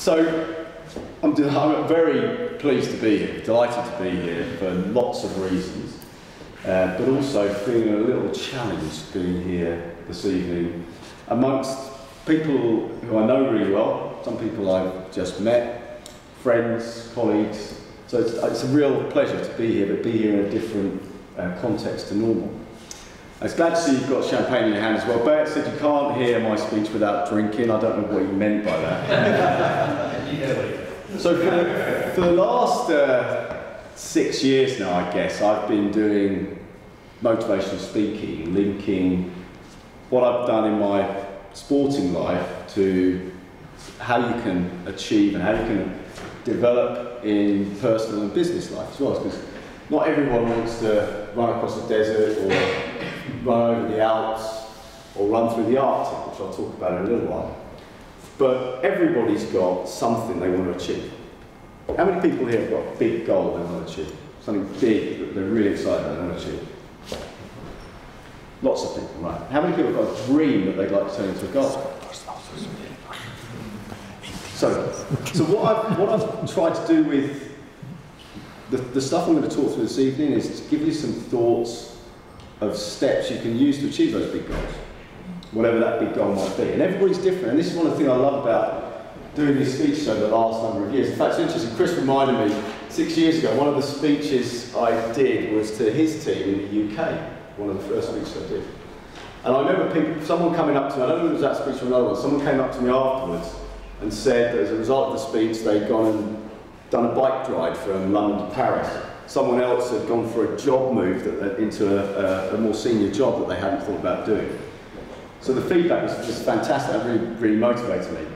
So, I'm, I'm, very pleased to be here, delighted to be here for lots of reasons, uh, but also feeling a little challenged being here this evening amongst people who I know really well, some people I've just met, friends, colleagues. So it's, it's a real pleasure to be here, but be here in a different uh, context to normal. I was glad to see you've got champagne in your hand as well. Bert said you can't hear my speech without drinking. I don't know what he meant by that. so for the, for the last uh, six years now, I guess, I've been doing motivational speaking, linking what I've done in my sporting life to how you can achieve and how you can develop in personal and business life as well. Because not everyone wants to run across the desert or run over the Alps or run through the Arctic, which I'll talk about in a little while. But everybody's got something they want to achieve. How many people here have got a big goal they want to achieve? Something big that they're really excited about they want to achieve? Lots of people, right? How many people have got a dream that they'd like to turn into a goal? So, so what I've, what I've tried to do with the, the stuff I'm going to talk through this evening is to give you some thoughts of steps you can use to achieve those big goals, whatever that big goal might be. And everybody's different, and this is one of the things I love about doing this speech over the last number of years. In fact, it's interesting, Chris reminded me, six years ago, one of the speeches I did was to his team in the UK, one of the first speeches I did. And I remember people, someone coming up to me, I don't know if it was that speech or another one, someone came up to me afterwards and said that as a result of the speech, they'd gone and done a bike ride from London to Paris. Someone else had gone for a job move that, into a, a, a, more senior job that they hadn't thought about doing. So the feedback was, was fantastic. That really, really motivated me.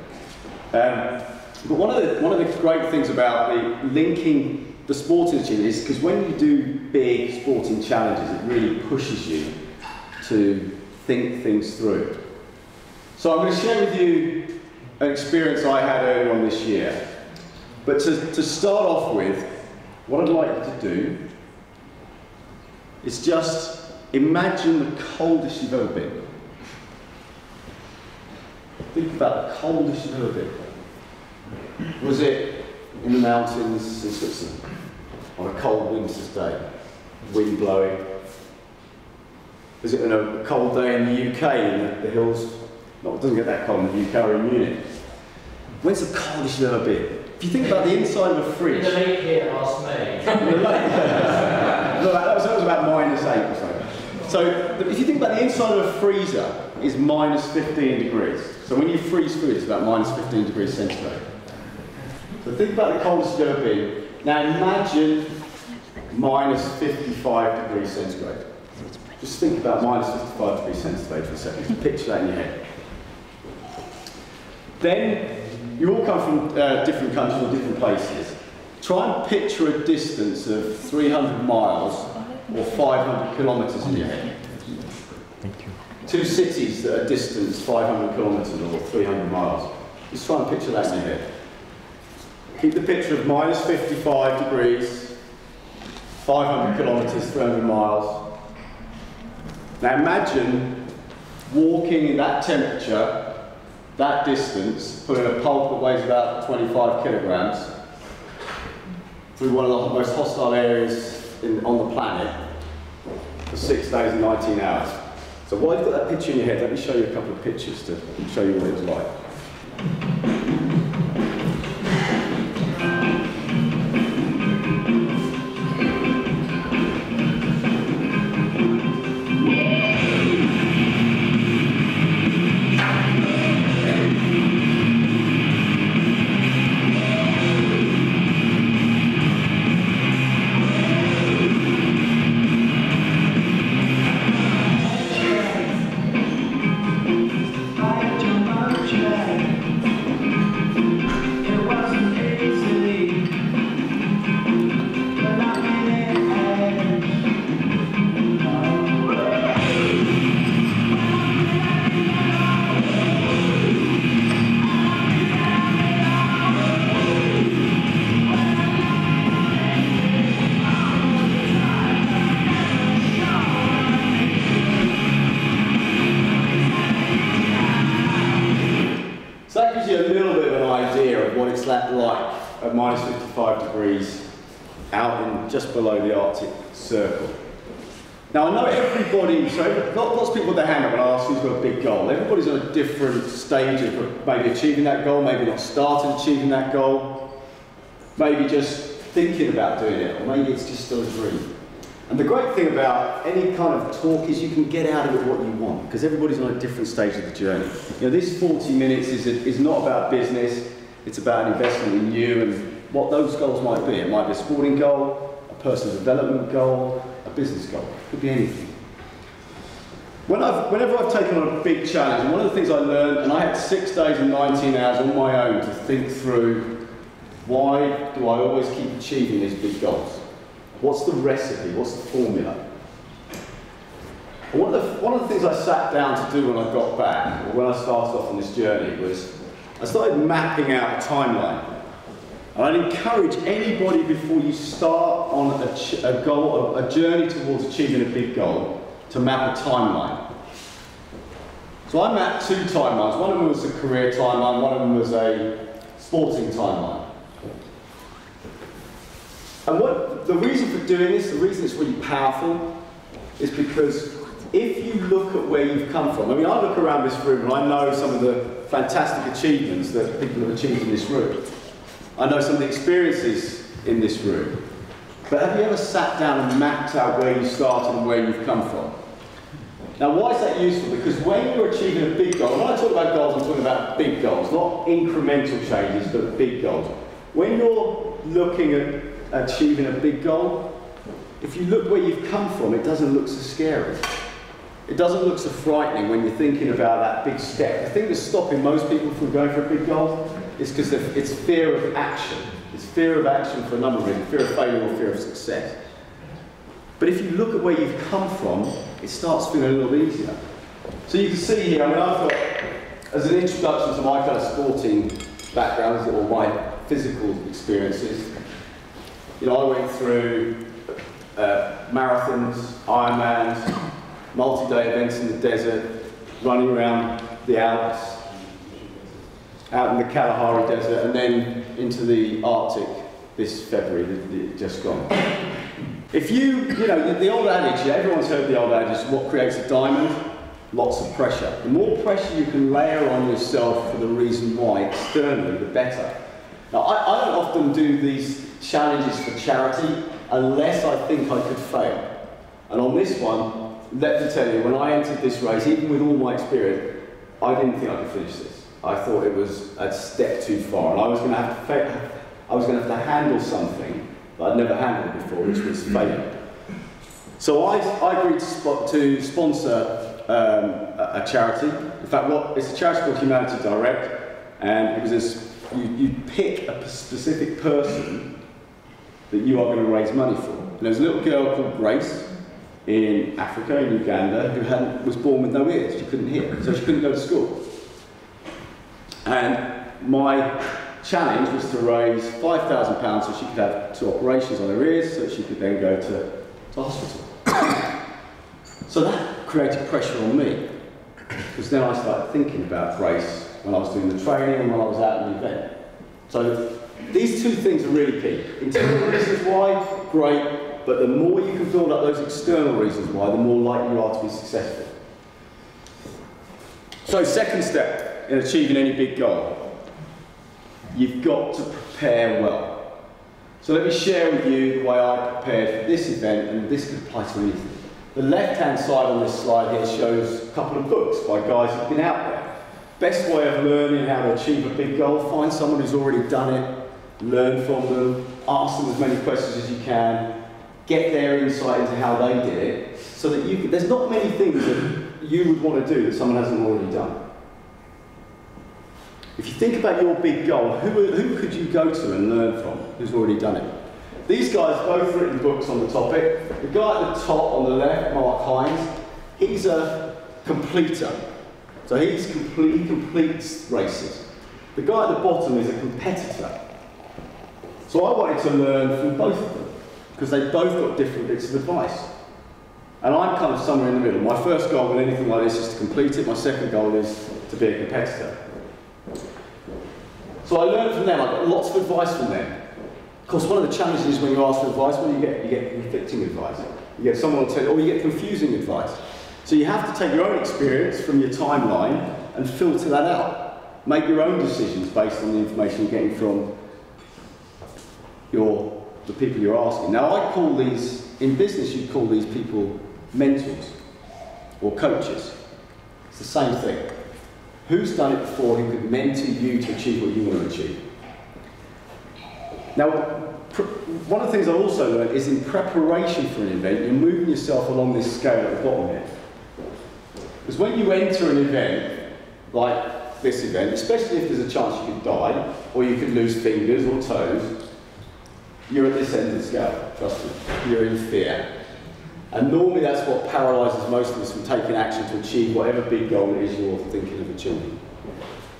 Um, but one of, the, one of the great things about the linking the sporting achievement is because when you do big sporting challenges, it really pushes you to think things through. So I'm going to share with you an experience I had earlier on this year. But to, to start off with, what I'd like you to do is just imagine the coldest you've ever been. Think about the coldest you've ever been. Was it in the mountains in Switzerland on a cold winter's day, wind blowing? Was it on a cold day in the UK in the, hills? No, it doesn't get that cold in the UK or in Munich. When's the coldest you've ever been? If you think about the inside of a fridge. The lake here May. no, that, was, that was about minus 8 or something. So if you think about the inside of a freezer is minus 15 degrees. So when you freeze food, it's about minus 15 degrees centigrade. So think about the coldest you've ever been. Now imagine minus 55 degrees centigrade. Just think about minus 55 degrees centigrade for a second. Picture that in your head. Then you all come from uh, different countries or different places. Try and picture a distance of 300 miles or 500 kilometres in your head. Thank you. Two cities that are distant 500 kilometres or 300 miles. Just try and picture that in your head. Keep the picture of minus 55 degrees, 500 kilometres, 300 miles. Now imagine walking in that temperature that distance, putting a pulk that weighs about 25 kilograms through one of the most hostile areas in, on the planet for six days and 19 hours. So while you've got that picture in your head, let me show you a couple of pictures to show you what it was like. A big goal. Everybody's on a different stage of maybe achieving that goal, maybe not starting achieving that goal, maybe just thinking about doing it, or maybe it's just still a dream. And the great thing about any kind of talk is you can get out of it what you want, because everybody's on a different stage of the journey. You know, this 40 minutes is, a, is not about business, it's about an investment in you and what those goals might be. It might be a sporting goal, a personal development goal, a business goal. It could be anything. When I've, whenever I've taken on a big challenge, one of the things I learned, and I had six days and 19 hours on my own to think through why do I always keep achieving these big goals? What's the recipe? What's the formula? One of, the, one of the things I sat down to do when I got back, or when I started off on this journey, was I started mapping out a timeline. And I'd encourage anybody before you start on a, a goal, a, a journey towards achieving a big goal, to map a timeline. So I mapped two timelines. One of them was a career timeline, one of them was a sporting timeline. And what the reason for doing this, the reason it's really powerful, is because if you look at where you've come from, I mean, I look around this room and I know some of the fantastic achievements that people have achieved in this room. I know some of the experiences in this room. But have you ever sat down and mapped out where you started and where you've come from? Now, why is that useful? Because when you're achieving a big goal, when I talk about goals, I'm talking about big goals, not incremental changes, but big goals. When you're looking at achieving a big goal, if you look where you've come from, it doesn't look so scary. It doesn't look so frightening when you're thinking about that big step. The thing that's stopping most people from going for a big goal is because it's fear of action. It's fear of action for a number of reasons, fear of failure or fear of success. But if you look at where you've come from, it starts feeling a little easier. So you can see here, I mean, I've got, as an introduction to my kind of sporting background, or my physical experiences, you know, I went through uh, marathons, Ironmans, multi-day events in the desert, running around the Alps, out in the Kalahari Desert, and then into the Arctic this February, just gone. If you, you know, the old adage, everyone's heard the old adage, what creates a diamond? Lots of pressure. The more pressure you can layer on yourself for the reason why externally, the better. Now, I, I don't often do these challenges for charity unless I think I could fail. And on this one, let me tell you, when I entered this race, even with all my experience, I didn't think I could finish this. I thought it was a step too far, and I was going to have to, I was going to have to handle something that I'd never handled before, which was failure. So I, I agreed to, to sponsor um, a, a, charity. In fact, what, it's a charity called Humanity Direct, and it was this, you, you pick a specific person that you are going to raise money for. And there was a little girl called Grace, in Africa, in Uganda, who was born with no ears. She couldn't hear, so she couldn't go to school. And my challenge was to raise £5,000 so she could have two operations on her ears, so she could then go to, to hospital. so that created pressure on me, because then I started thinking about Grace when I was doing the training and when I was out in the event. So these two things are really key. Internal reasons why, great. But the more you can build up those external reasons why, the more likely you are to be successful. So second step in achieving any big goal, you've got to prepare well. So let me share with you the way I prepared for this event, and this could apply to anything. The left-hand side on this slide here shows a couple of books by guys who've been out there. Best way of learning how to achieve a big goal, find someone who's already done it, learn from them, ask them as many questions as you can, get their insight into how they did it, so that you can, there's not many things that you would want to do that someone hasn't already done. If you think about your big goal, who, who could you go to and learn from who's already done it? These guys have both written books on the topic. The guy at the top on the left, Mark Hines, he's a completer. So he's complete, he completes races. The guy at the bottom is a competitor. So I wanted to learn from both of them because they both got different bits of advice. And I'm kind of somewhere in the middle. My first goal with anything like this is to complete it. My second goal is to be a competitor. So I learned from them, I got lots of advice from them. Of course, one of the challenges when you ask for advice, what do you get? You get conflicting advice. You get someone will tell you, or you get confusing advice. So you have to take your own experience from your timeline and filter that out. Make your own decisions based on the information you're getting from your, the people you're asking. Now I call these, in business you call these people mentors or coaches. It's the same thing. Who's done it before who could mentor you to achieve what you want to achieve? Now, one of the things I've also learned is in preparation for an event, you're moving yourself along this scale at the bottom here. Because when you enter an event, like this event, especially if there's a chance you could die, or you could lose fingers or toes, you're at this end of the scale, trust me. You're in fear. And normally that's what paralyses most of us from taking action to achieve whatever big goal it is you're thinking of achieving.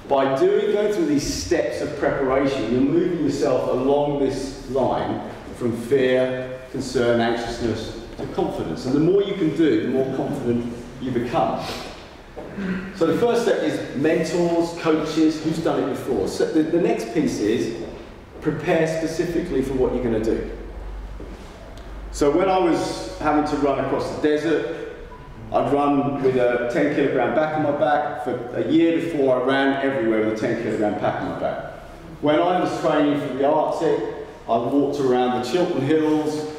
By doing, going through these steps of preparation, you're moving yourself along this line from fear, concern, anxiousness to confidence. And the more you can do, the more confident you become. So the first step is mentors, coaches, who's done it before. So the, the next piece is prepare specifically for what you're going to do. So when I was having to run across the desert, I'd run with a 10 kilogram back on my back. For a year before, I ran everywhere with a 10 kilogram pack on my back. When I was training for the Arctic, I walked around the Chiltern Hills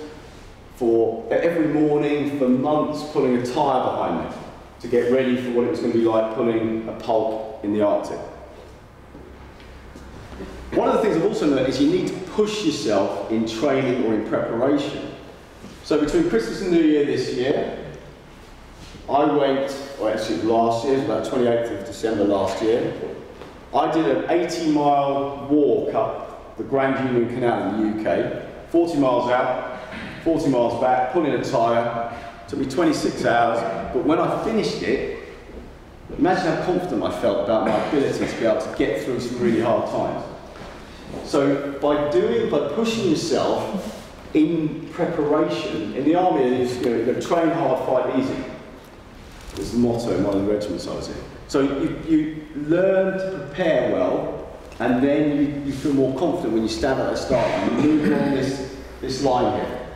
for every morning for months, pulling a tyre behind me to get ready for what it was going to be like pulling a pulk in the Arctic. One of the things I've also learned is you need to push yourself in training or in preparation. So between Christmas and New Year this year, I went, or actually last year, it was about 28th of December last year, I did an 80 mile walk up the Grand Union Canal in the UK, 40 miles out, 40 miles back, pulling a tyre, took me 26 hours, but when I finished it, imagine how confident I felt about my ability to be able to get through some really hard times. So by doing, by pushing yourself in preparation, in the army, you know, train hard, fight easy. It's the motto in one of the regiments I was in. So you, you learn to prepare well, and then you, you feel more confident when you stand at the start and you move along this, this line here.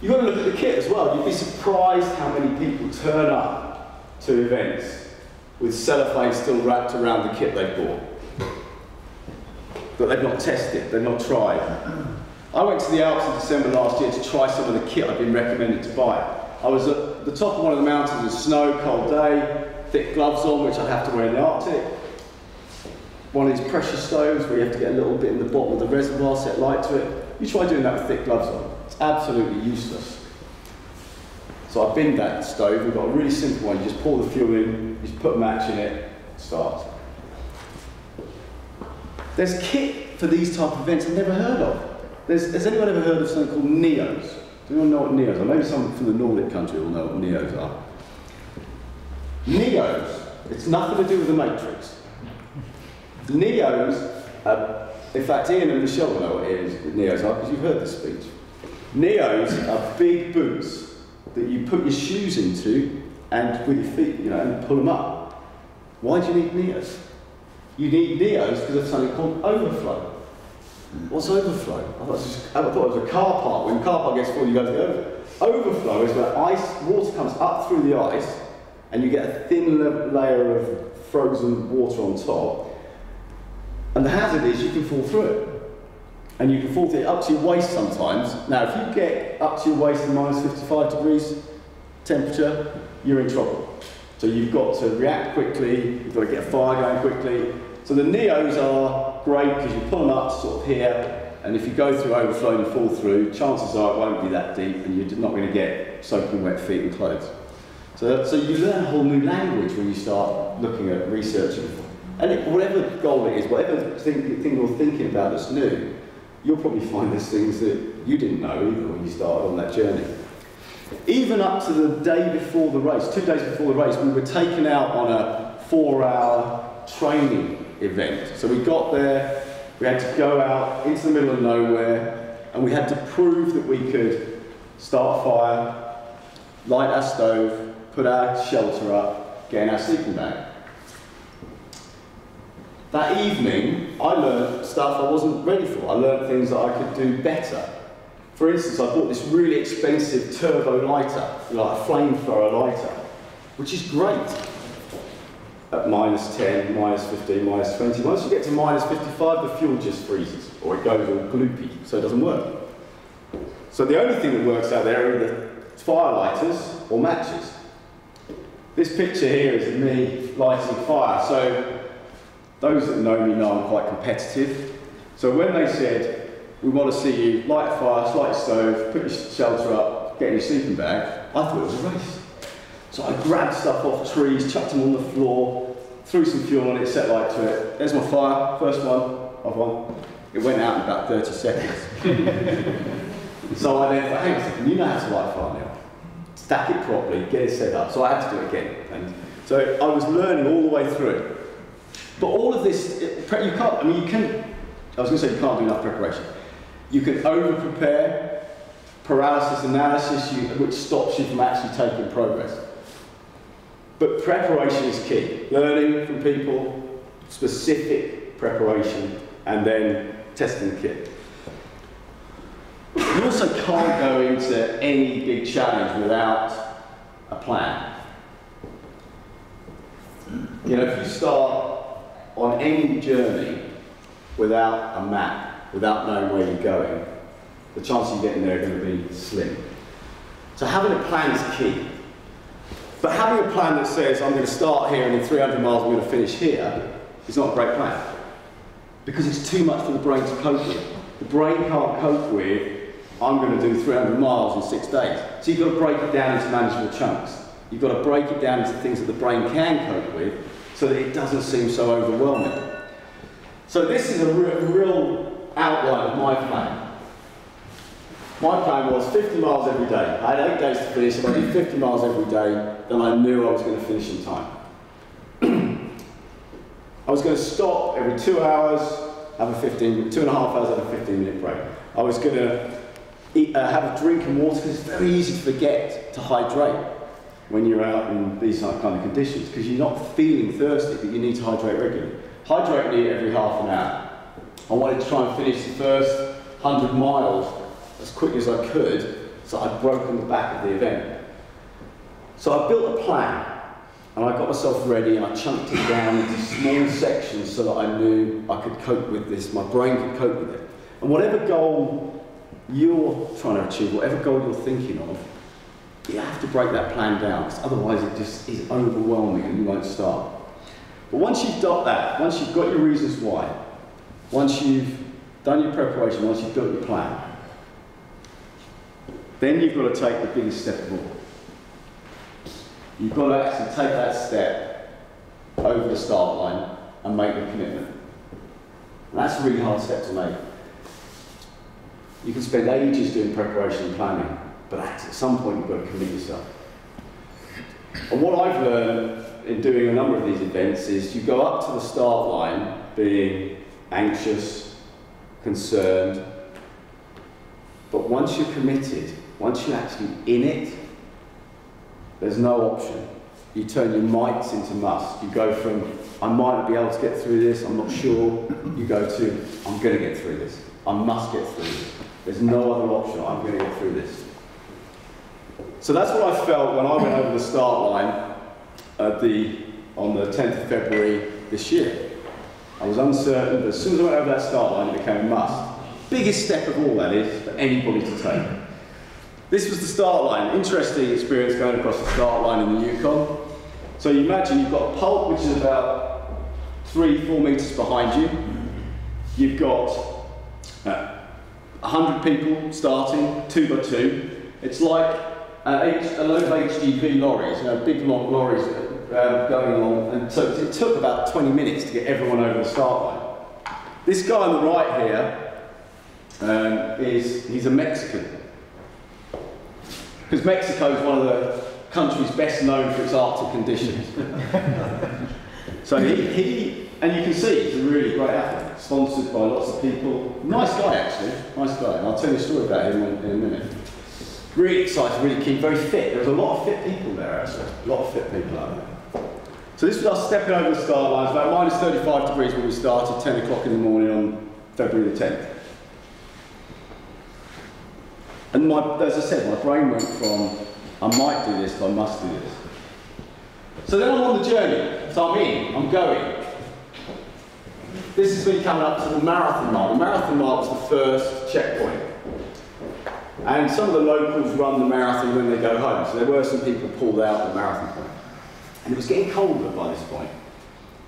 You've got to look at the kit as well. You'd be surprised how many people turn up to events with cellophane still wrapped around the kit they bought. But they've not tested, they've not tried. I went to the Alps in December last year to try some of the kit I'd been recommended to buy. I was at the top of one of the mountains in snow, cold day, thick gloves on, which I'd have to wear in the Arctic. One of these pressure stoves where you have to get a little bit in the bottom of the reservoir, set light to it. You try doing that with thick gloves on. It's absolutely useless. So I binned that stove. We've got a really simple one. You just pour the fuel in, you just put a match in it, start. There's kit for these type of events I've never heard of. There's, has anyone ever heard of something called NEOs? Do anyone know what NEOs are? Maybe someone from the Nordic country will know what NEOs are. NEOs, it's nothing to do with the Matrix. NEOs, uh, in fact, Ian and Michelle know what NEOs are, because you've heard this speech. NEOs are big boots that you put your shoes into and with your feet, you know, and pull them up. Why do you need NEOs? You need NEOs because of something called overflow. What's overflow? I thought, just, I thought it was a car park. When the car park gets full, you go to. Overflow is where ice, water comes up through the ice, and you get a thin layer of frozen water on top. And the hazard is you can fall through it. And you can fall through it up to your waist sometimes. Now, if you get up to your waist in minus 55 degrees temperature, you're in trouble. So you've got to react quickly, you've got to get a fire going quickly, so the Neos are great because you pull them up sort of here, and if you go through overflow and fall through, chances are it won't be that deep and you're not going to get soaking wet feet and clothes. So, so you learn a whole new language when you start looking at researching. And it, whatever goal it is, whatever thing, thing you're thinking about that's new, you'll probably find there's things that you didn't know either when you started on that journey. Even up to the day before the race, two days before the race, we were taken out on a four-hour training event. So we got there, we had to go out into the middle of nowhere, and we had to prove that we could start a fire, light our stove, put our shelter up, get in our sleeping bag. that evening, I learned stuff I wasn't ready for. I learned things that I could do better. For instance, I bought this really expensive turbo lighter, like a flamethrower lighter, which is great at minus 10, minus 15, minus 20. Once you get to minus 55, the fuel just freezes, or it goes all gloopy, so it doesn't work. So the only thing that works out there are either fire lighters or matches. This picture here is me lighting fire. So those that know me know I'm quite competitive. So when they said, we want to see you light a fire, light a stove, put your shelter up, get your sleeping bag, I thought it was a race. So I grabbed stuff off trees, chucked them on the floor, threw some fuel on it, set light to it. There's my fire, first one, I've. It went out in about 30 seconds. so I then thought, hang on a second, you know how to light fire now. Stack it properly, get it set up. So I had to do it again. And so I was learning all the way through. But all of this, you can't, I mean, you can, I was going to say you can't do enough preparation. You can over-prepare, paralysis analysis, you, which stops you from actually taking progress. But preparation is key. Learning from people, specific preparation, and then testing the kit. You also can't go into any big challenge without a plan. You know, if you start on any journey without a map, without knowing where you're going, the chances of getting there are going to be slim. So having a plan is key. But having a plan that says, I'm going to start here and in 300 miles I'm going to finish here, is not a great plan. Because it's too much for the brain to cope with. The brain can't cope with, I'm going to do 300 miles in six days. So you've got to break it down into manageable chunks. You've got to break it down into things that the brain can cope with so that it doesn't seem so overwhelming. So this is a real, outline of my plan. My plan was 50 miles every day. I had eight days to finish. If I did 50 miles every day, then I knew I was going to finish in time. I was going to stop every two hours, have a 15, two and a half hours, have a 15 minute break. I was going to eat, uh, have a drink of water because it's very easy to forget to hydrate when you're out in these kind of conditions because you're not feeling thirsty, but you need to hydrate regularly. Hydrate me every half an hour. I wanted to try and finish the first 100 miles as quickly as I could, so I'd broken the back of the event. So I built a plan, and I got myself ready, and I chunked it down into small sections so that I knew I could cope with this, my brain could cope with it. And whatever goal you're trying to achieve, whatever goal you're thinking of, you have to break that plan down, because otherwise it just is overwhelming and you won't start. But once you've got that, once you've got your reasons why, once you've done your preparation, once you've built your plan, then you've got to take the biggest step of all. You've got to actually take that step over the start line and make the commitment. And that's a really hard step to make. You can spend ages doing preparation and planning, but at some point you've got to commit yourself. And what I've learned in doing a number of these events is you go up to the start line being anxious, concerned, but once you're committed, once you're actually in it, there's no option. You turn your mights into must. You go from, I might be able to get through this, I'm not sure, you go to, I'm going to get through this. I must get through this. There's no other option, I'm going to get through this. So that's what I felt when I went over the start line at the, on the 10th of February this year. I was uncertain, but as soon as I went over that start line, it became a must. Biggest step of all, that is, for anybody to take. This was the start line. Interesting experience going across the start line in the Yukon. So you imagine you've got a pulk which is about three, four metres behind you. You've got uh, 100 people starting, two by two. It's like uh, H, a load of HGV lorries, you know, big long lorries uh, going along. And so it took about 20 minutes to get everyone over the start line. This guy on the right here um, is he's a Mexican. Because Mexico is one of the countries best known for its Arctic conditions. so he, he, and you can see he's a really great athlete, sponsored by lots of people. Nice guy actually, nice guy. And I'll tell you a story about him in, in a minute. Really excited, really keen, very fit. There was a lot of fit people there actually, a lot of fit people out there. So this was us stepping over the start line. It was about minus 35 degrees when we started, 10 o'clock in the morning on February the 10th. And my, as I said, my brain went from, I might do this I must do this. So then I'm on the journey. So I'm in, I'm going. This is me coming up to the marathon mile. The marathon mile was the first checkpoint. And some of the locals run the marathon when they go home. So there were some people pulled out of the marathon point. And it was getting colder by this point.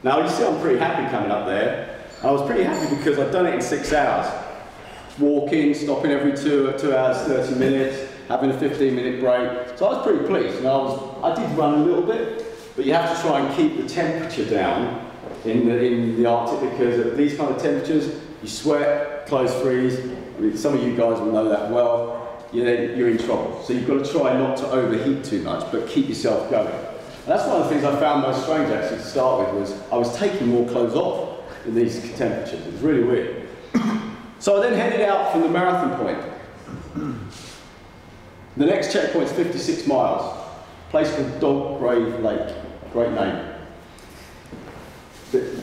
Now you see I'm pretty happy coming up there. I was pretty happy because I'd done it in six hours. Walking, stopping every two, two hours, 30 minutes, having a 15 minute break. So I was pretty pleased. And I, was, I did run a little bit, but you have to try and keep the temperature down in the, in the Arctic because at these kind of temperatures, you sweat, clothes freeze. I mean, some of you guys will know that well. You're, you're in trouble. So you've got to try not to overheat too much, but keep yourself going. And that's one of the things I found most strange actually to start with was I was taking more clothes off in these temperatures. It was really weird. So I then headed out from the marathon point. The next checkpoint is 56 miles, place called Dog Grave Lake. Great name.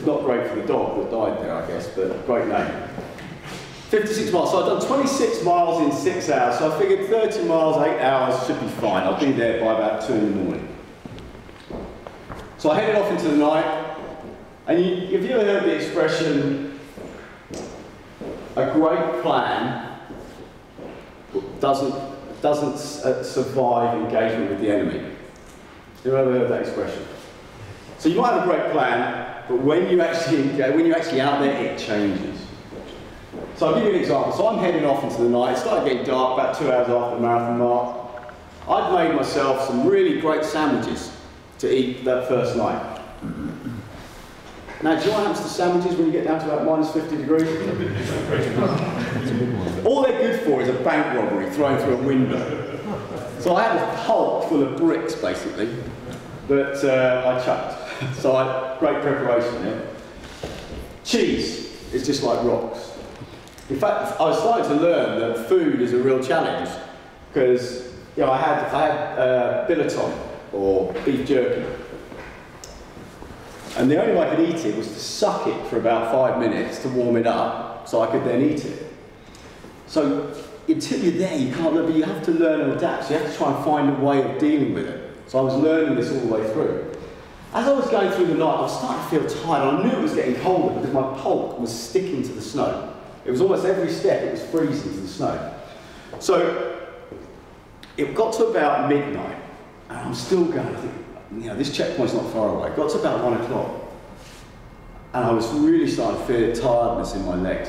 Not great for the dog that died there, I guess, but great name. 56 miles. So I've done 26 miles in six hours. So I figured 30 miles, eight hours should be fine. I'll be there by about two in the morning. So I headed off into the night. And you, have you ever heard the expression, a great plan doesn't, doesn't uh, survive engagement with the enemy? You ever heard that expression? So you might have a great plan, but when you actually engage, when you're actually out there, it changes. So I'll give you an example. So I'm heading off into the night. It started getting dark about two hours after the marathon mark. I'd made myself some really great sandwiches to eat that first night. Now, do you know what to sandwiches when you get down to about minus 50 degrees? All they're good for is a bank robbery thrown through a window. So I had a pulk full of bricks, basically, that uh, I chucked. so I, great preparation, yeah? Cheese is just like rocks. In fact, I was starting to learn that food is a real challenge because you know, I had, I had uh, or beef jerky. And the only way I could eat it was to suck it for about five minutes to warm it up so I could then eat it. So until you're there, you can't learn, but you have to learn and adapt. So you have to try and find a way of dealing with it. So I was learning this all the way through. As I was going through the night, I was starting to feel tired. I knew it was getting colder because my pulk was sticking to the snow. It was almost every step it was freezing to the snow. So it got to about midnight, and I'm still going, you know, this checkpoint's not far away. Got to about one o'clock, and I was really starting to feel tiredness in my legs.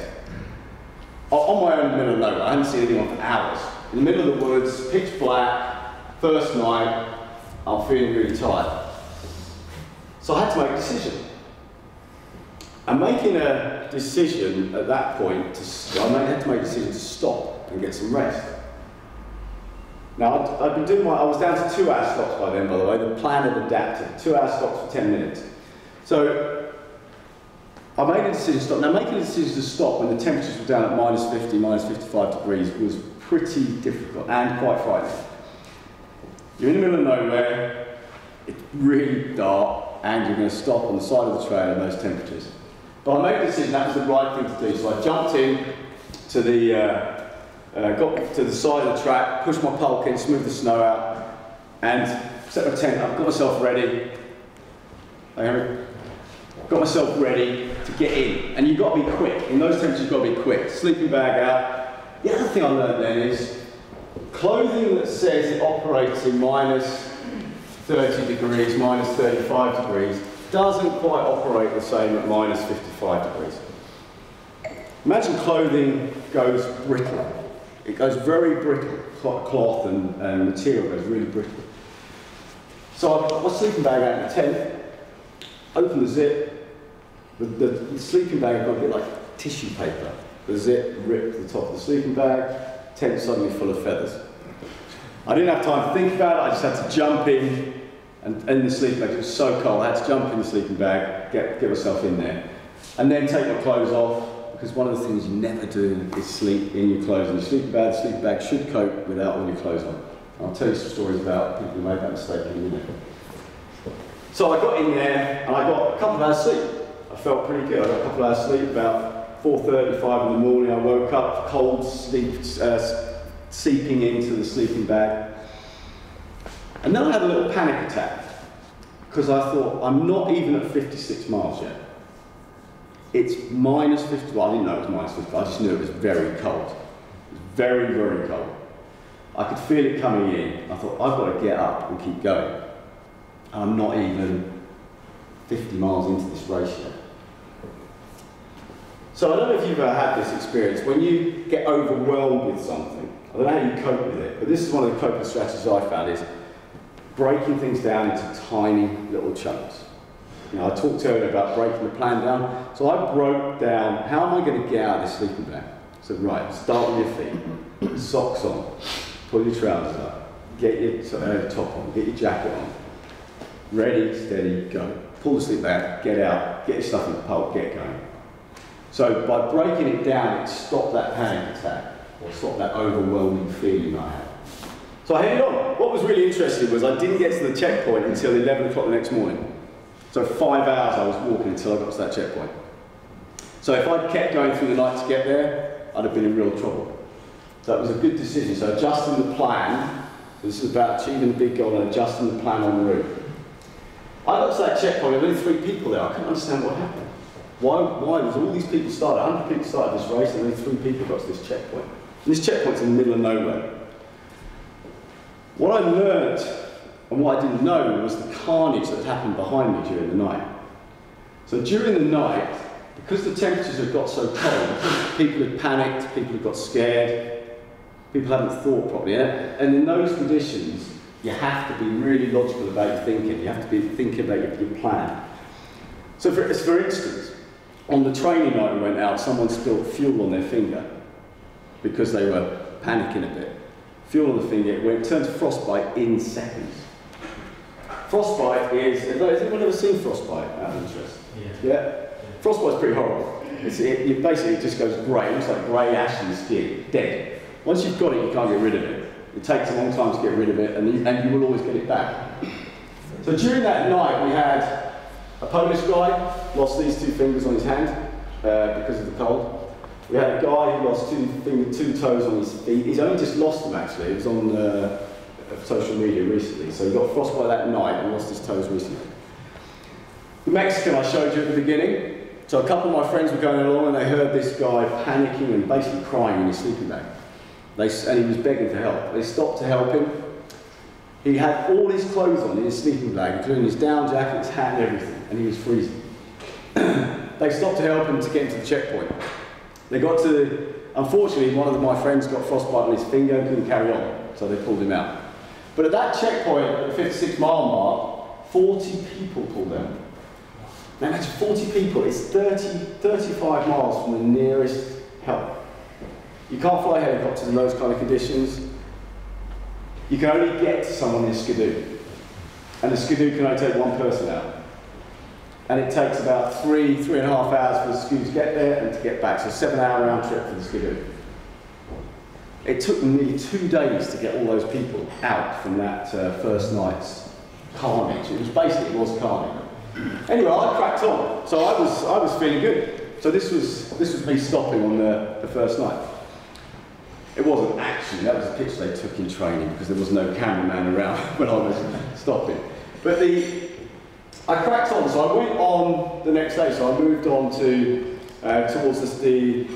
On my own in the middle of nowhere, I hadn't seen anyone for hours. In the middle of the woods, pitch black, first night, I'm feeling really tired. So I had to make a decision. And making a decision at that point, to, I had to make a decision to stop and get some rest. Now, I'd, I'd been doing my, I was down to two hour stops by then, by the way. The plan had adapted. Two hour stops for 10 minutes. So, I made a decision to stop. Now, making a decision to stop when the temperatures were down at minus 50, minus 55 degrees was pretty difficult and quite frightening. You're in the middle of nowhere, it's really dark, and you're going to stop on the side of the trail in those temperatures. But I made the decision that was the right thing to do. So I jumped in to the, uh, uh, got to the side of the track, pushed my pulk in, smoothed the snow out, and set my tent up, got myself ready. Got myself ready to get in. And you've got to be quick. In those temperatures, you've got to be quick. Sleeping bag out. The other thing I learned then is clothing that says it operates in minus 30 degrees, minus 35 degrees, doesn't quite operate the same at minus 55 degrees. Imagine clothing goes brittle. It goes very brittle, cloth and, and material goes really brittle. So I put my sleeping bag out in the tent, open the zip, the, the, the sleeping bag got a bit like tissue paper. The zip ripped the top of the sleeping bag, tent suddenly full of feathers. I didn't have time to think about it, I just had to jump in, and in the sleeping bag, it was so cold, I had to jump in the sleeping bag, get, get myself in there, and then take my clothes off, because one of the things you never do is sleep in your clothes in your sleeping bag. Sleeping bag should cope without all your clothes on. I'll tell you some stories about people who made that mistake in a minute. So I got in there and I got a couple of hours sleep. I felt pretty good. I got a couple of hours sleep. About 4:35 in the morning, I woke up, cold sleep, uh, seeping into the sleeping bag. And then I had a little panic attack because I thought I'm not even at 56 miles yet. It's minus 50. Well, I didn't know it was minus 50. I just knew it was very cold. Very, very cold. I could feel it coming in. I thought I've got to get up and keep going. And I'm not even 50 miles into this race yet. So I don't know if you've ever had this experience. When you get overwhelmed with something, I don't know how you cope with it, but this is one of the coping strategies I found is breaking things down into tiny little chunks. Know, I talked earlier about breaking the plan down. So I broke down, how am I going to get out of this sleeping bag? So right, start with your feet, socks on, pull your trousers up, get your uh, top on, get your jacket on, ready, steady, go. Pull the sleep bag, get out, get your stuff in the pulk, get going. So by breaking it down, it stopped that panic attack, or stopped that overwhelming feeling I had. So I headed on. What was really interesting was I didn't get to the checkpoint until 11 o'clock the next morning. So five hours I was walking until I got to that checkpoint. So if I'd kept going through the night to get there, I'd have been in real trouble. So it was a good decision. So adjusting the plan, this is about achieving a big goal and adjusting the plan on the route. I got to that checkpoint, there were only three people there. I couldn't understand what happened. Why, why was all these people started, 100 people started this race and only three people got to this checkpoint? And this checkpoint's in the middle of nowhere. What I learned and what I didn't know was the carnage that happened behind me during the night. So during the night, because the temperatures had got so cold, people had panicked, people had got scared, people hadn't thought properly. And in those conditions, you have to be really logical about your thinking. You have to be thinking about your, your plan. So for, for instance, on the training night we went out, someone spilled fuel on their finger because they were panicking a bit fuel on the finger, it went, turned to frostbite in seconds. Frostbite is, has anyone ever seen frostbite out of interest? Yeah. yeah? Frostbite's pretty horrible. It's, it, it basically just goes grey, It looks like grey ashen skin, dead. Once you've got it, you can't get rid of it. It takes a long time to get rid of it, and you, and you will always get it back. So during that night, we had a Polish guy, lost these two fingers on his hand uh, because of the cold. We had a guy who lost two, finger, two toes on his feet. He's only just lost them actually. It was on uh, social media recently. So he got frostbite that night and lost his toes recently. The Mexican I showed you at the beginning. So a couple of my friends were going along and they heard this guy panicking and basically crying in his sleeping bag. They, and he was begging for help. They stopped to help him. He had all his clothes on in his sleeping bag, including his down jacket, his hat, and everything, and he was freezing. they stopped to help him to get him to the checkpoint. They got to, unfortunately, one of my friends got frostbite on his finger and couldn't carry on, so they pulled him out. But at that checkpoint, at the 56 mile mark, 40 people pulled out. Now that's 40 people, it's 30, 35 miles from the nearest help. You can't fly helicopters in those kind of conditions. You can only get to someone in a skidoo. And the skidoo can only take one person out and it takes about three, three and a half hours for the skidoo to get there and to get back. So seven hour round trip for the skidoo. It took them nearly two days to get all those people out from that uh, first night's carnage. It was basically, it was carnage. Anyway, I cracked on. So I was, I was feeling good. So this was, this was me stopping on the, the first night. It wasn't actually, that was a pitch they took in training because there was no cameraman around when I was stopping. But the, I cracked on, so I went on the next day, so I moved on to uh, towards the, the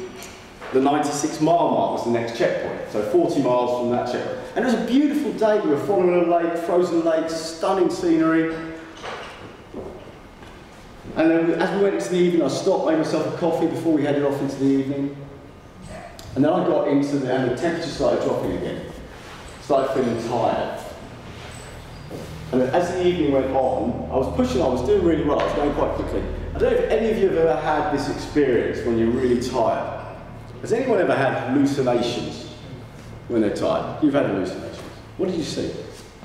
96 mile mark was the next checkpoint, so 40 miles from that checkpoint. And it was a beautiful day, we were following a lake, frozen lake, stunning scenery. And then as we went into the evening, I stopped, made myself a coffee before we headed off into the evening. And then I got into the, and the temperature started dropping again. Started feeling tired. And as the evening went on, I was pushing I was doing really well, I was going quite quickly. I don't know if any of you have ever had this experience when you're really tired. Has anyone ever had hallucinations when they're tired? You've had hallucinations. What did you see?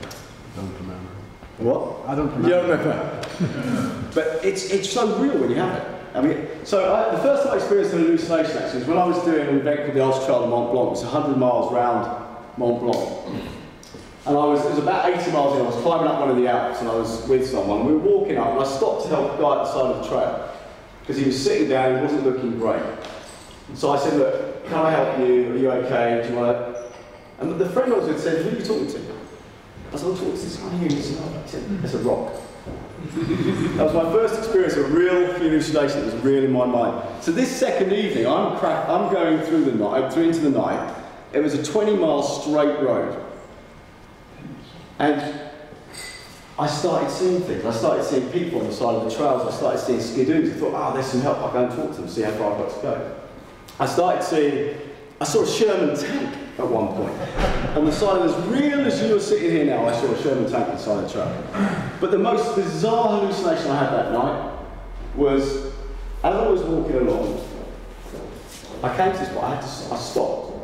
I don't remember. What? I don't remember. You don't remember? but it's, it's so real when you have it. I mean, so I, the first time I experienced an hallucination actually was when I was doing an event called the Ultra Trail de Mont Blanc. It's 100 miles round Mont Blanc. And I was, it was about 80 miles in, I was climbing up one of the Alps and I was with someone. We were walking up and I stopped to help a guy at the side of the trail because he was sitting down, he wasn't looking great. And so I said, look, can I help you? Are you okay? Do you want to? And the friend I was with said, who are you talking to? I said, I'm talking to this guy here. He said, it's a rock. that was my first experience of real hallucination that was real in my mind. So this second evening, I'm, crack, I'm going through the night, through into the night. It was a 20 mile straight road. And I started seeing things. I started seeing people on the side of the trails. I started seeing skidoos. I thought, oh, there's some help. I'll go and talk to them, see how far I've got to go. I started seeing, I saw a Sherman tank at one point. On the side of as real as you are sitting here now, I saw a Sherman tank on the trail. But the most bizarre hallucination I had that night was, as I was walking along, I came to this point, I, had to, I stopped.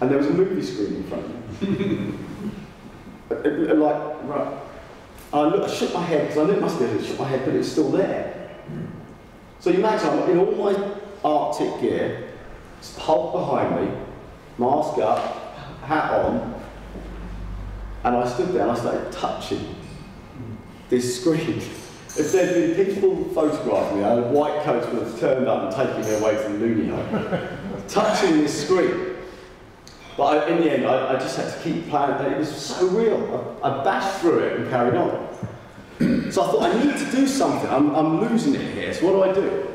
And there was a movie screen in front of me. Like, right. I, look, I shook my head because I knew it must be I shook my head, but it's still there. So you imagine I'm in all my Arctic gear, it's pulk behind me, mask up, hat on, and I stood there and I started touching this screen. If there'd been people photographing me, I had white coats would have turned up and taken me away to the loony hole. touching this screen. But I, in the end, I, I just had to keep playing it. It was so real. I, I bashed through it and carried on. so I thought, I need to do something. I'm, I'm losing it here. So what do I do?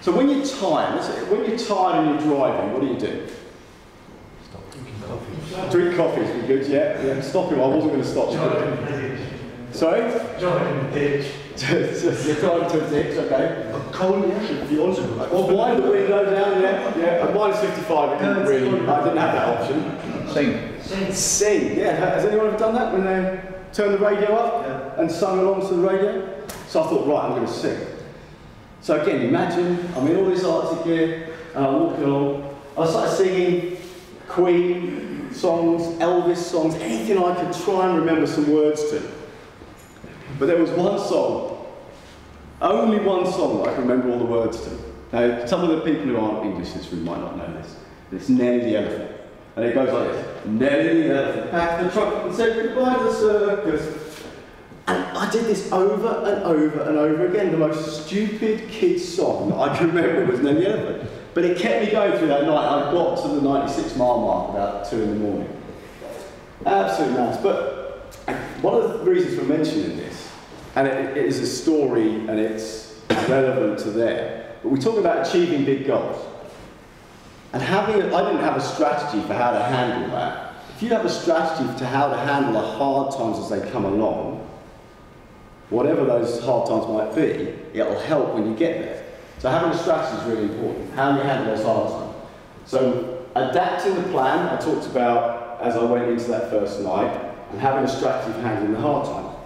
So when you're tired, let's say, when you're tired and you're driving, what do you do? Stop drinking coffee. Drink coffee is good, yeah. yeah. Stop him. I wasn't going to stop you. Sorry? Join the ditch. you're driving to a ditch, okay. A cold yeah, if you also like. Or wind the window down, yeah. Yeah. At minus 55, it didn't really, I didn't have that option. Sing. Sing, yeah. Has anyone ever done that when they turn the radio up Yeah. and sung along to the radio? So I thought, right, I'm going to sing. So again, imagine I'm in all this Arctic gear and I'm walking along. I started singing Queen songs, Elvis songs, anything I could try and remember some words to. But there was one song, only one song that I can remember all the words to. Now, some of the people who aren't English in this room might not know this. It's Nelly the Elephant. And it goes like this. Nelly the Elephant packed the trunk and said goodbye to the circus. And I did this over and over and over again. The most stupid kid's song that I can remember was Nelly Elephant. But it kept me going through that night. I got to the 96 mile mark about 2 in the morning. Absolutely nice. But one of the reasons for mentioning this, and it, it is a story and it's relevant to there, but we talk about achieving big goals. And having, a, I didn't have a strategy for how to handle that. If you have a strategy to how to handle the hard times as they come along, whatever those hard times might be, it'll help when you get there. So having a strategy is really important. How do you handle those hard times. So adapting the plan, I talked about as I went into that first night, and having a strategy for handling the hard times.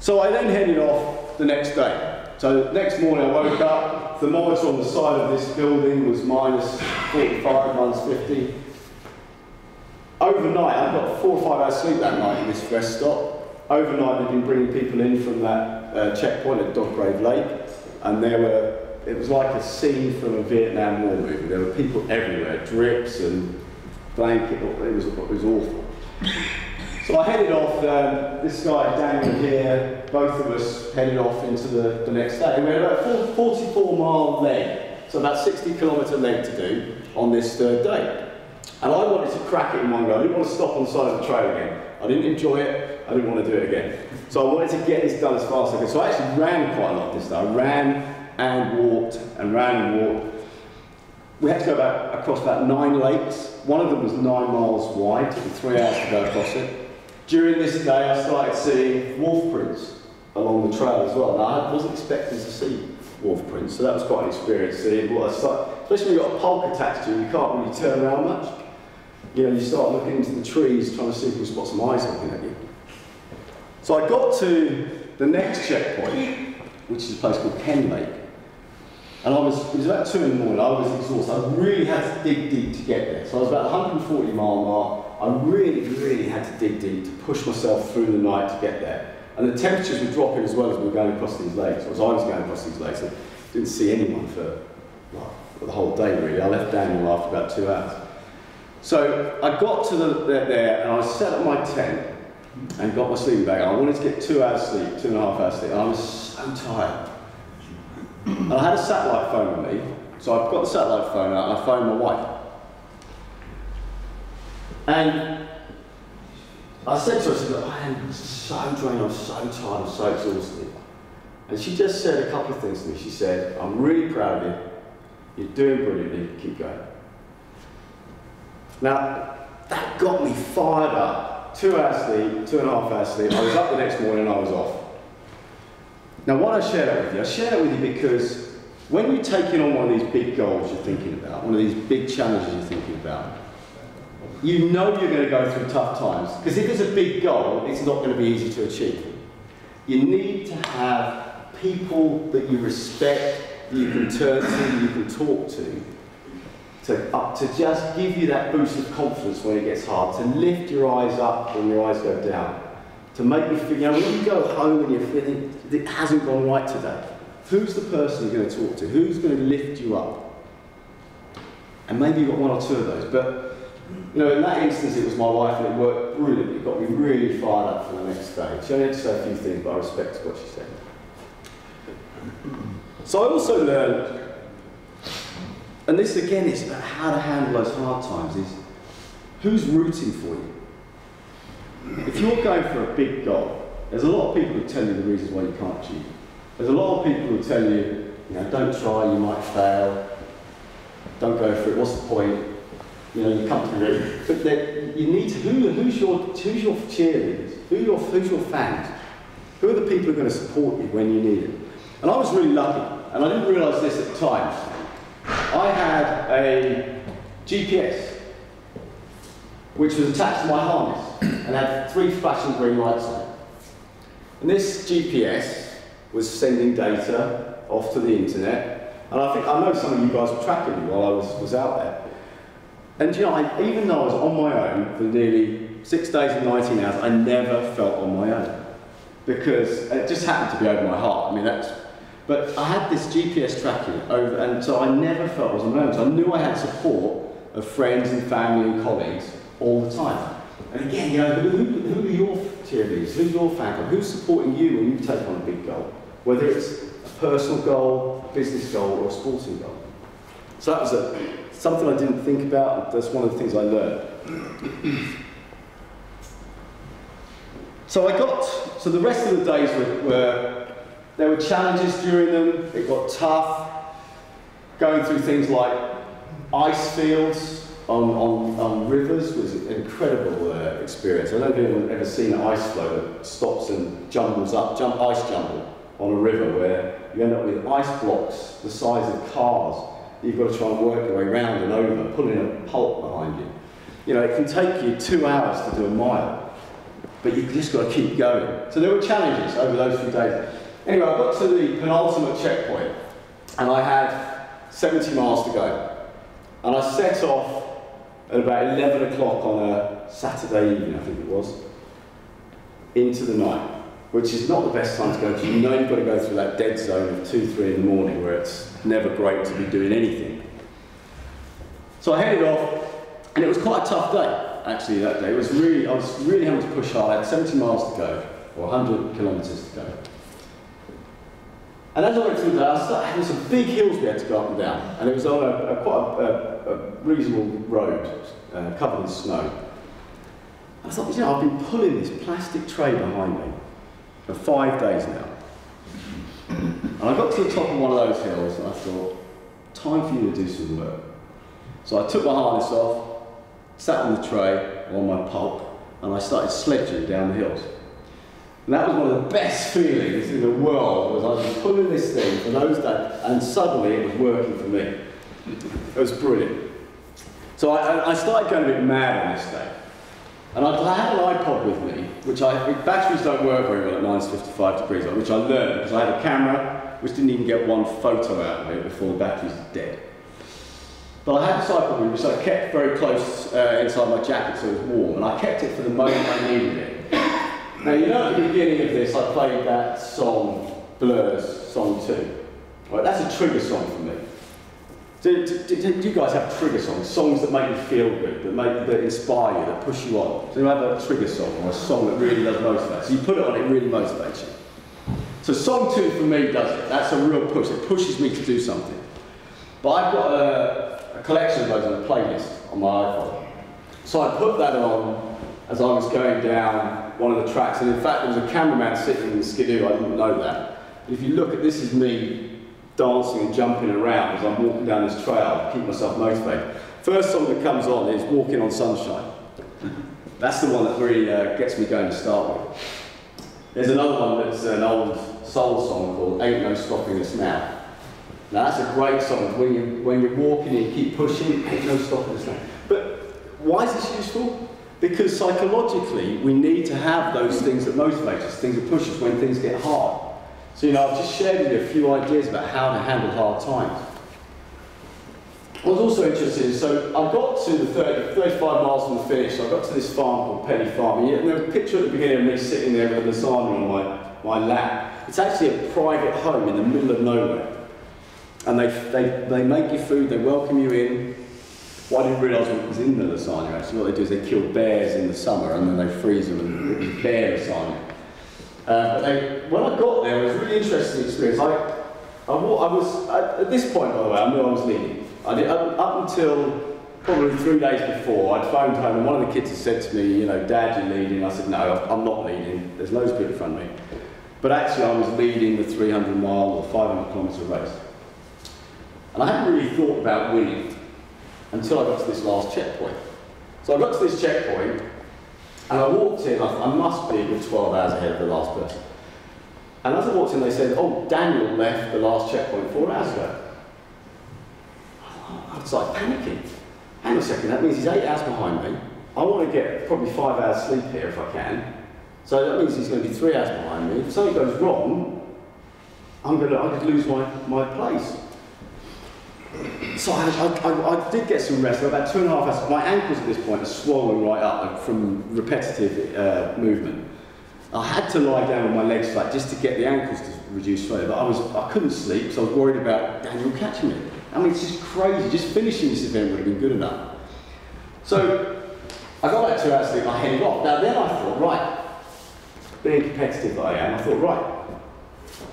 So I then headed off the next day. So next morning I woke up, thermometer on the side of this building was minus 45, minus 50. Overnight, I got four or five hours sleep that night in this rest stop. Overnight, they've been bringing people in from that uh, checkpoint at Dog Grave Lake, and there were, it was like a scene from a Vietnam War movie. There were people everywhere, drips and blanket, it was, it was awful. So I headed off, um, this guy Daniel here, both of us headed off into the, the next day. We had about a 44 mile leg, so about 60 kilometre leg to do on this third day. And I wanted to crack it in one go. I didn't want to stop on the side of the trail again. I didn't enjoy it, I didn't want to do it again. So I wanted to get this done as fast as I could. So I actually ran quite a lot this day. I ran and walked and ran and walked. We had to go across about nine lakes. One of them was nine miles wide, It took me three hours to go across it. During this day, I started seeing wolf prints along the trail as well. Now, I wasn't expecting to see wolf prints, so that was quite an experience seeing what I especially when you've got a pulk attached to you, you can't really turn around much. You know, you start looking into the trees, trying to see if you can spot some eyes looking at you. So I got to the next checkpoint, which is a place called Ken Lake. And I was, it was about two in the morning, I was exhausted. I really had to dig deep to get there. So I was about 140 mile mark. I really, really had to dig deep to push myself through the night to get there. And the temperatures were dropping as well as we were going across these lakes, or as I was going across these lakes. I didn't see anyone for, well, for the whole day really. I left Daniel after about two hours. So I got to the, there and I set up my tent and got my sleeping bag. I wanted to get two hours sleep, two and a half hours sleep, and I was so tired. And I had a satellite phone with me, so I've got the satellite phone out and I phoned my wife. And I said to her, I said, I am so drained, I'm so tired, I'm so exhausted. And she just said a couple of things to me. She said, I'm really proud of you, you're doing brilliantly, keep going. Now, that got me fired up. Two hours sleep, two and a half hours sleep. I was up the next morning and I was off. Now, why I share that with you? I share that with you because when you're taking on one of these big goals you're thinking about, one of these big challenges you're thinking about, you know you're going to go through tough times. Because if it's a big goal, it's not going to be easy to achieve. You need to have people that you respect, that you can turn to, you can talk to, to, up, to just give you that boost of confidence when it gets hard, to lift your eyes up when your eyes go down, to make you feel, you know, when you go home and you're feeling it hasn't gone right today, who's the person you're going to talk to? Who's going to lift you up? And maybe you've got one or two of those, but you know, in that instance, it was my wife, and it worked brilliantly. It got me really fired up for the next day. She only had to say a few things, but I respect what she said. So I also learned, and this again is about how to handle those hard times, is who's rooting for you? If you're going for a big goal, there's a lot of people who tell you the reasons why you can't achieve. There's a lot of people who tell you, you know, don't try, you might fail. Don't go for it. What's the point? You know, you come to it. But you need to, who, who's your, who's your cheerleaders? Who your, who's your fans? Who are the people who are going to support you when you need it? And I was really lucky, and I didn't realise this at the time. I had a GPS, which was attached to my harness, and had three flashing green lights on it. And this GPS was sending data off to the internet, and I think I know some of you guys were tracking me while I was, was out there. And you know, I, even though I was on my own for nearly six days and 19 hours, I never felt on my own. Because it just happened to be over my heart. I mean, that's, but I had this GPS tracking over, and so I never felt I was. So I knew I had support of friends and family and colleagues all the time. And again, you know, who, who, who are your cheerleaders? Who's your fan club? Who's supporting you when you take on a big goal? Whether it's a personal goal, a business goal, or a sporting goal. So that was a, something I didn't think about. That's one of the things I learned. so I got, so the rest of the days were, were, there were challenges during them. It got tough. Going through things like ice fields on, on, on rivers was an incredible uh, experience. I don't if anyone's ever seen an ice floe that stops and jumbles up, jump, ice jumble on a river where you end up with ice blocks the size of cars you've got to try and work your way round and over, pulling a pulk behind you. You know, it can take you two hours to do a mile, but you've just got to keep going. So there were challenges over those few days. Anyway, I got to the penultimate checkpoint, and I had 70 miles to go. And I set off at about 11 o'clock on a Saturday evening, I think it was, into the night which is not the best time to go because you know you've got to go through that dead zone of 2, 3 in the morning where it's never great to be doing anything. So I headed off, and it was quite a tough day, actually, that day. It was really, I was really having to push hard. I had 70 miles to go, or 100 kilometres to go. And as I went through that, I started having some big hills we had to go up and down, and it was on a, a quite a, a, reasonable road, uh, covered in snow. I thought, you know, I've been pulling this plastic tray behind me for five days now. And I got to the top of one of those hills and I thought, time for you to do some work. So I took my harness off, sat on the tray, on my pulk, and I started sledging down the hills. And that was one of the best feelings in the world, was I was pulling this thing for those days, and suddenly it was working for me. It was brilliant. So I, I started going a bit mad on this day. And I, had an iPod with me, which I, batteries don't work very well at minus 55 degrees, which I learned because I had a camera which didn't even get one photo out of it before the batteries were dead. But I had this iPod with me, which I kept very close uh, inside my jacket so it was warm, and I kept it for the moment I needed it. Now, you know at the beginning of this, I played that song, Blur's Song 2. Right, that's a trigger song for me. Do, do, do, do you guys have trigger songs? Songs that make you feel good, that make that inspire you, that push you on? Do you have a trigger song or a song that really does motivate? So you put it on, it really motivates you. So song two for me does it. That's a real push. It pushes me to do something. But I've got a, a collection of those on a playlist on my iPhone. So I put that on as I was going down one of the tracks. And in fact, there was a cameraman sitting in the skidoo. I didn't know that. But if you look at this, is me dancing and jumping around as I'm walking down this trail to keep myself motivated. First song that comes on is Walking on Sunshine. That's the one that really uh, gets me going to start with. There's another one that's an old soul song called Ain't No Stopping Us Now. Now that's a great song. When, you, when you're walking and you keep pushing, ain't no stopping us now. But why is this useful? Because psychologically, we need to have those things that motivate us, things that push us when things get hard. So, you know, I've just shared with you a few ideas about how to handle hard times. I was also interested, so I got to the 30, 35 miles from the finish, so I got to this farm called Pelly Farm, and there's a picture at the beginning of me sitting there with a lasagna on my, my lap. It's actually a private home in the middle of nowhere. And they, they, they make you food, they welcome you in. Well, I didn't realise what was in the lasagna actually. What they do is they kill bears in the summer and then they freeze them and it's bear lasagna. Uh, but they, when I got there, it was a really interesting experience. I, I, I was, at, at this point, by the way, I knew I was leaving. I did, up, up until probably three days before, I'd phoned home and one of the kids had said to me, you know, Dad, you're leading. I said, no, I'm not leading. There's loads of people in front of me. But actually, I was leading the 300 mile or 500 kilometre race. And I hadn't really thought about winning until I got to this last checkpoint. So I got to this checkpoint and I walked in, I, I must be a good 12 hours ahead of the last person. And as I walked in, they said, oh, Daniel left the last checkpoint four hours ago. I was like panicking. Hang on a second, that means he's eight hours behind me. I want to get probably five hours sleep here if I can. So that means he's going to be three hours behind me. If something goes wrong, I'm going to, I could lose my, my place. So I, I, I, did get some rest, about two and a half hours. My ankles at this point are swollen right up from repetitive uh, movement. I had to lie down with my legs flat just to get the ankles to reduce swelling, but I, was, I couldn't sleep, so I was worried about Daniel catching me. I mean, it's just crazy. Just finishing this event would have been good enough. So I got that two hours sleep, I headed off. Now then I thought, right, being competitive that I am, I thought, right,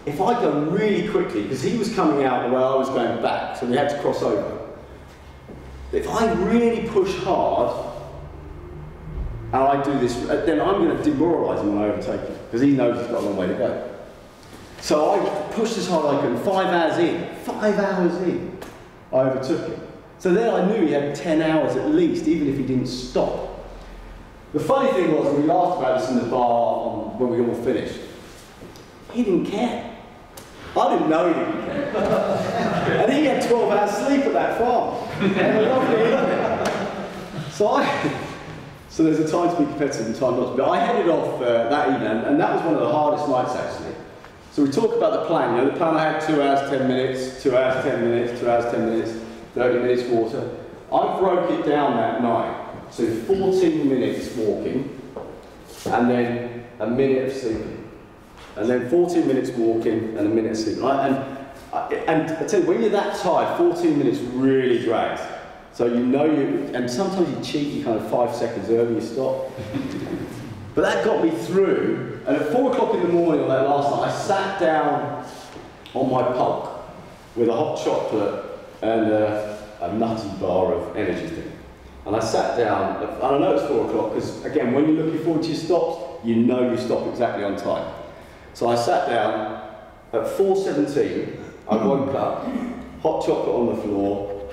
if I go really quickly, because he was coming out the way I was going back, so we had to cross over. If I really push hard, and I do this, uh, then I'm going to demoralise him when I overtake him, because he knows he's got a long way to go. So I pushed as hard as I could, five hours in, five hours in, I overtook him. So then I knew he had 10 hours at least, even if he didn't stop. The funny thing was, we laughed about this in the bar when we all finished. He didn't care. I didn't know care. and he had 12 hours sleep at that farm. Lovely. So I, so there's a time to be competitive and time not to be. I headed off uh, that evening, and that was one of the hardest nights actually. So we talk about the plan. You know, the plan I had two hours, 10 minutes, two hours, 10 minutes, two hours, 10 minutes, 30 minutes water. I broke it down that night to 14 minutes walking, and then a minute of sleeping and then 14 minutes walking and a minute of sleep. Right? And, and I tell you, when you're that tired, 14 minutes really drags. So you know you, and sometimes you cheat, you kind of five seconds early, you stop. but that got me through, and at four o'clock in the morning on that last night, I sat down on my pulk with a hot chocolate and a, a nutty bar of energy thing. And I sat down, and I know it's four o'clock, because again, when you're looking forward to your stops, you know you stop exactly on time. So I sat down at 4.17, I woke up, hot chocolate on the floor,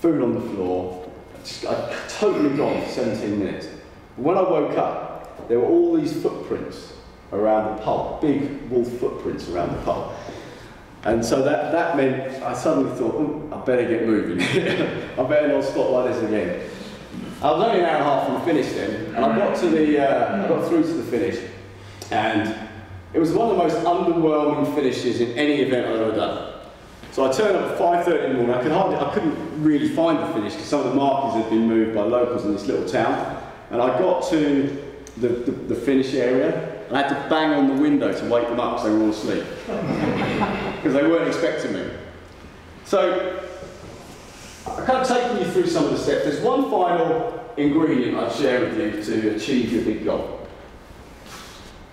food on the floor, just, I totally gone for 17 minutes. When I woke up, there were all these footprints around the pulk, big wolf footprints around the pulk. And so that, that meant I suddenly thought, I better get moving. I better not stop like this again. I was only an hour and a half from the finish then, and I got to the, uh, I got through to the finish, and it was one of the most underwhelming finishes in any event I've ever done. So I turned up at 5.30 in the morning. I, could hardly, I couldn't really find the finish because some of the markers had been moved by locals in this little town. And I got to the, the, the finish area and I had to bang on the window to wake them up because they were all asleep. Because they weren't expecting me. So I've kind of taken you through some of the steps. There's one final ingredient I'd share with you to achieve your big goal.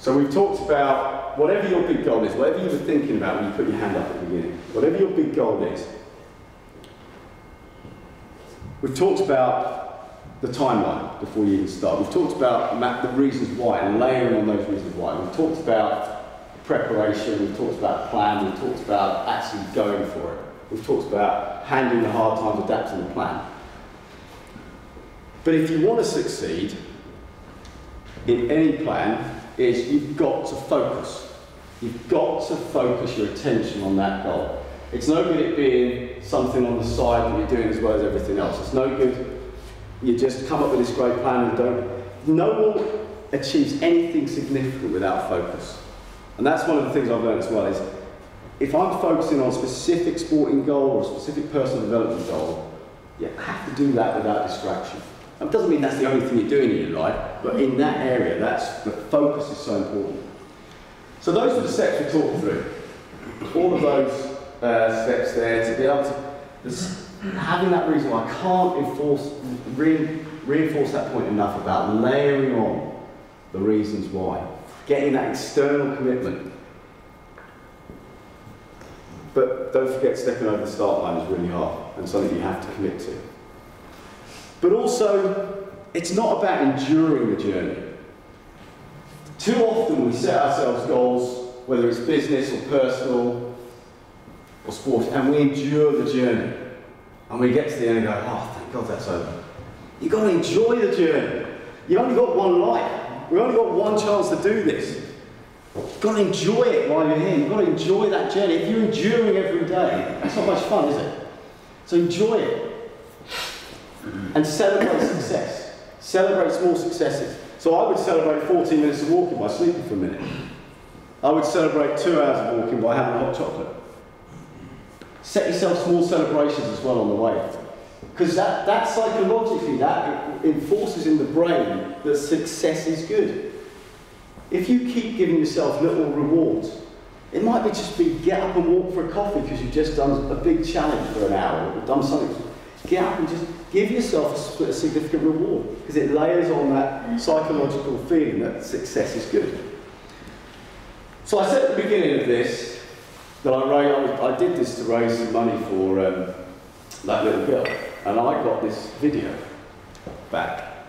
So we've talked about whatever your big goal is, whatever you were thinking about when you put your hand up at the beginning, whatever your big goal is. We've talked about the timeline before you even start. We've talked about the reasons why and layering on those reasons why. We've talked about preparation, we've talked about plan, we've talked about actually going for it. We've talked about handling the hard times, adapting the plan. But if you want to succeed in any plan, is you've got to focus. You've got to focus your attention on that goal. It's no good it being something on the side that you're doing as well as everything else. It's no good you just come up with this great plan and don't. No one achieves anything significant without focus. And that's one of the things I've learned as well is if I'm focusing on a specific sporting goal or a specific personal development goal, you have to do that without distraction. It doesn't mean that's the only thing you're doing in your life, but in that area, that's the focus is so important. So those are the steps we talked through. All of those uh, steps there to be able to having that reason why I can't enforce, re, reinforce that point enough about layering on the reasons why, getting that external commitment. But don't forget, stepping over the start line is really hard and something you have to commit to. But also, it's not about enduring the journey. Too often we set ourselves goals, whether it's business or personal or sport, and we endure the journey. And we get to the end and go, oh, thank God that's over. You've got to enjoy the journey. You've only got one life. We've only got one chance to do this. You've got to enjoy it while you're here. You've got to enjoy that journey. If you're enduring every day, that's not much fun, is it? So enjoy it. And celebrate success. Celebrate small successes. So I would celebrate 14 minutes of walking by sleeping for a minute. I would celebrate two hours of walking by having hot chocolate. Set yourself small celebrations as well on the way. Because that, that psychologically, that enforces in the brain that success is good. If you keep giving yourself little rewards, it might be just be get up and walk for a coffee because you've just done a big challenge for an hour or done something. Get up and just give yourself a, significant reward because it layers on that psychological feeling that success is good. So I said at the beginning of this that I, I did this to raise some money for um, that little girl, and I got this video back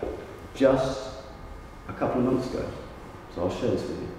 just a couple of months ago. So I'll share this with you.